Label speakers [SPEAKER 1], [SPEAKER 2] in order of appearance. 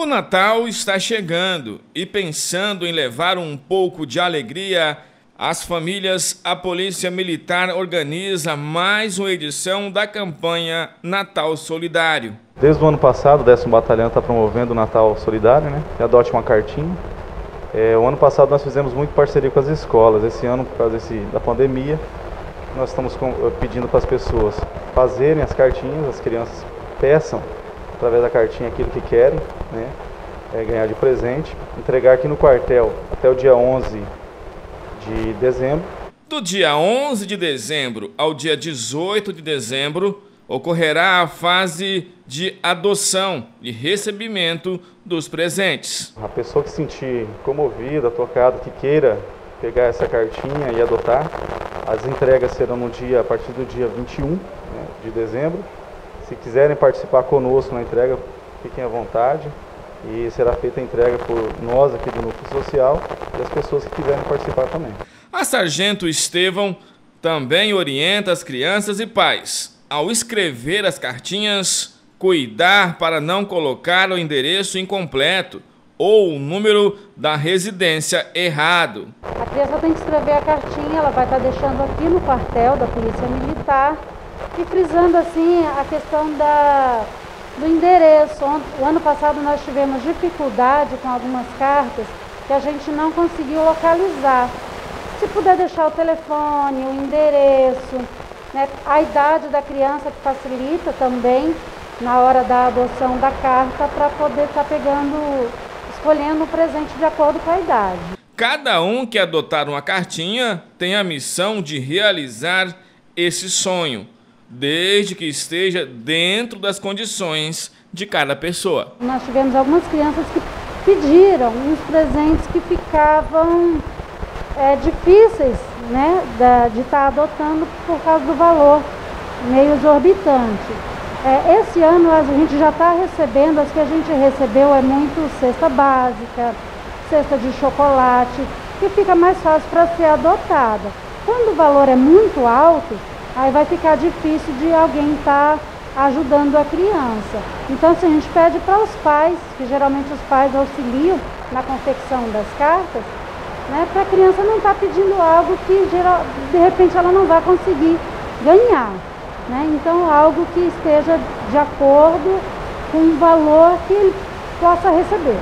[SPEAKER 1] O Natal está chegando e pensando em levar um pouco de alegria às famílias, a Polícia Militar organiza mais uma edição da campanha Natal Solidário.
[SPEAKER 2] Desde o ano passado, o 10 Batalhão está promovendo o Natal Solidário, né? Adote uma cartinha. É, o ano passado nós fizemos muito parceria com as escolas. Esse ano, por causa desse, da pandemia, nós estamos com, pedindo para as pessoas fazerem as cartinhas, as crianças peçam através da cartinha aquilo que querem, né? É, ganhar de presente, entregar aqui no quartel até o dia 11 de dezembro.
[SPEAKER 1] Do dia 11 de dezembro ao dia 18 de dezembro, ocorrerá a fase de adoção e recebimento dos presentes.
[SPEAKER 2] A pessoa que se sentir comovida, tocada, que queira pegar essa cartinha e adotar, as entregas serão no dia, a partir do dia 21 né, de dezembro se quiserem participar conosco na entrega, fiquem à vontade e será feita a entrega por nós aqui do Núcleo Social e as pessoas que quiserem participar também.
[SPEAKER 1] A Sargento Estevão também orienta as crianças e pais, ao escrever as cartinhas, cuidar para não colocar o endereço incompleto ou o número da residência errado.
[SPEAKER 3] A criança tem que escrever a cartinha, ela vai estar deixando aqui no quartel da Polícia Militar e frisando assim a questão da, do endereço. O ano passado nós tivemos dificuldade com algumas cartas que a gente não conseguiu localizar. Se puder deixar o telefone, o endereço, né, a idade da criança que facilita também na hora da adoção da carta para poder estar tá pegando, escolhendo o presente de acordo com a idade.
[SPEAKER 1] Cada um que adotar uma cartinha tem a missão de realizar esse sonho desde que esteja dentro das condições de cada pessoa.
[SPEAKER 3] Nós tivemos algumas crianças que pediram uns presentes que ficavam é, difíceis né, de estar tá adotando por causa do valor meio exorbitante. É, esse ano a gente já está recebendo, as que a gente recebeu é muito cesta básica, cesta de chocolate, que fica mais fácil para ser adotada. Quando o valor é muito alto, aí vai ficar difícil de alguém estar tá ajudando a criança. Então, se assim, a gente pede para os pais, que geralmente os pais auxiliam na confecção das cartas, né, para a criança não estar tá pedindo algo que geral, de repente ela não vai conseguir ganhar. Né? Então, algo que esteja de acordo com o valor que ele possa receber.